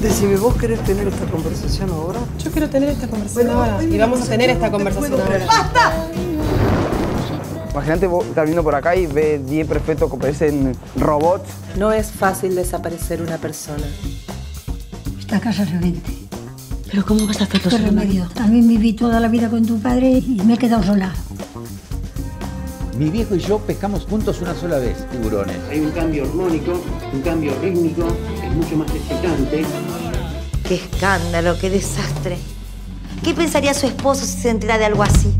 Decime, ¿vos querés tener esta conversación ahora? Yo quiero tener esta conversación ahora. Y vamos a tener esta conversación ahora. ¡Basta! Imagínate vos estás viendo por acá y ves 10 prefectos que parecen robots. No es fácil desaparecer una persona. Esta casa es rebelde. ¿Pero cómo vas a hacer ¿Qué remedio? También viví toda la vida con tu padre y me he quedado sola. Mi viejo y yo pescamos juntos una sola vez, tiburones. Hay un cambio hormónico, un cambio rítmico, es mucho más excitante. Qué escándalo, qué desastre. ¿Qué pensaría su esposo si se entera de algo así?